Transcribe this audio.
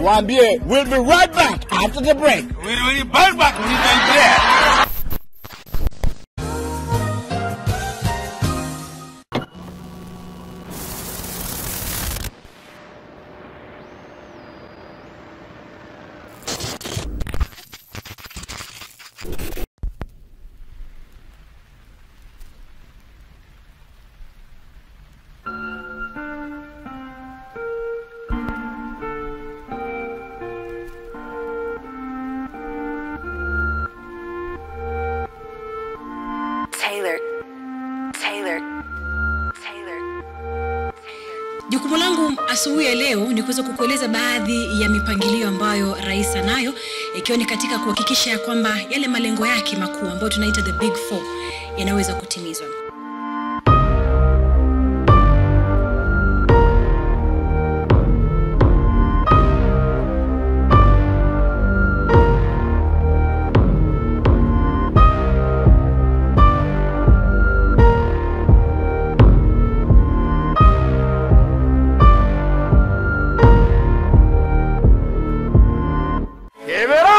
Waambie we'll be right back after the break. We'll be right back. We'll be right Taylor. Taylor. Taylor. Jukumu langu asubuhi ya leo ni kuweza kukueleza baadhi ya mipangilio ambayo rais anayo, ikiwa ni katika kuhakikisha ya kwamba yale malengo yake makuu ambayo tunaita the big four yanaweza kutimizwa. Amen.